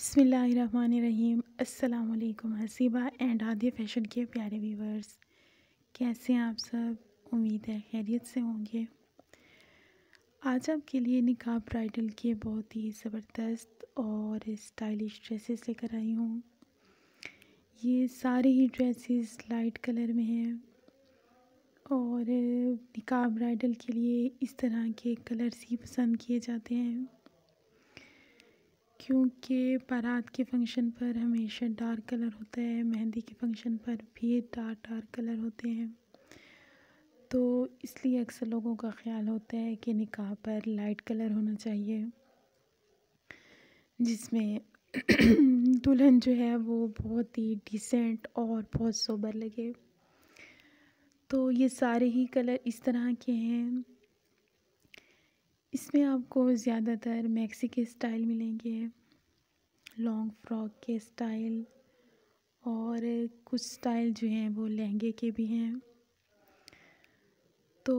बिसमीम अल्लाम Haseeba and Adiya fashion के प्यारे व्यूवर्स। कैसे हैं आप सब? उम्मीद है खैरियत से होंगे। आज आपके लिए निकाब ब्राइडल के बहुत ही ज़बरदस्त और स्टाइलिश ड्रेसेस लेकर आई हूँ। ये सारी ही ड्रेसेस लाइट कलर में हैं और निकाब ब्राइडल के लिए इस तरह के कलर्स ही पसंद किए जाते हैं। क्योंकि बारात के फ़ंक्शन पर हमेशा डार्क कलर होता है, मेहंदी के फ़ंक्शन पर भी डार्क डार्क कलर होते हैं। तो इसलिए अक्सर लोगों का ख्याल होता है कि निकाह पर लाइट कलर होना चाहिए, जिसमें दुल्हन जो है वो बहुत ही डिसेंट और बहुत सोबर लगे। तो ये सारे ही कलर इस तरह के हैं। इसमें आपको ज़्यादातर मैक्सी के स्टाइल मिलेंगे, लॉन्ग फ्रॉक के स्टाइल और कुछ स्टाइल जो हैं वो लहंगे के भी हैं। तो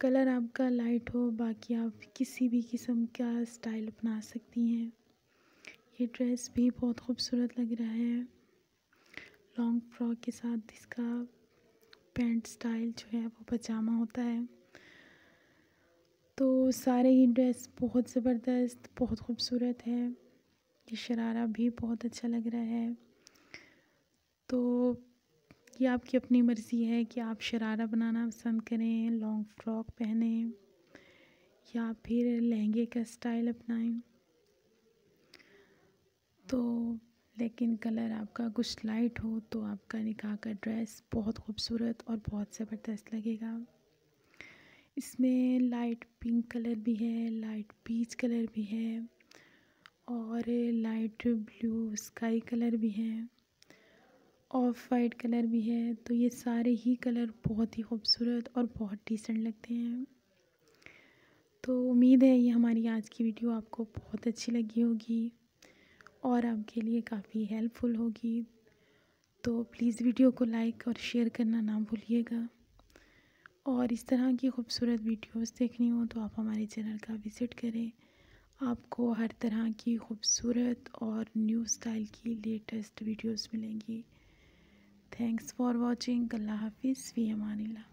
कलर आपका लाइट हो, बाकी आप किसी भी किस्म का स्टाइल अपना सकती हैं। ये ड्रेस भी बहुत खूबसूरत लग रहा है। लॉन्ग फ्रॉक के साथ इसका पैंट स्टाइल जो है वो पजामा होता है। तो सारे ही ड्रेस बहुत ज़बरदस्त, बहुत खूबसूरत है। ये शरारा भी बहुत अच्छा लग रहा है। तो ये आपकी अपनी मर्ज़ी है कि आप शरारा बनाना पसंद करें, लॉन्ग फ्रॉक पहने या फिर लहंगे का स्टाइल अपनाएँ। तो लेकिन कलर आपका कुछ लाइट हो तो आपका निकाह का ड्रेस बहुत खूबसूरत और बहुत ज़बरदस्त लगेगा। इसमें लाइट पिंक कलर भी है, लाइट पीच कलर भी है और लाइट ब्लू स्काई कलर भी है, ऑफ़ वाइट कलर भी है। तो ये सारे ही कलर बहुत ही खूबसूरत और बहुत डिसेंट लगते हैं। तो उम्मीद है ये हमारी आज की वीडियो आपको बहुत अच्छी लगी होगी और आपके लिए काफ़ी हेल्पफुल होगी। तो प्लीज़ वीडियो को लाइक और शेयर करना ना भूलिएगा। और इस तरह की खूबसूरत वीडियोस देखनी हो तो आप हमारे चैनल का विज़िट करें। आपको हर तरह की खूबसूरत और न्यू स्टाइल की लेटेस्ट वीडियोस मिलेंगी। Thanks for watching. अल्लाह हाफिज़। फ़ी अमानिल्लाह।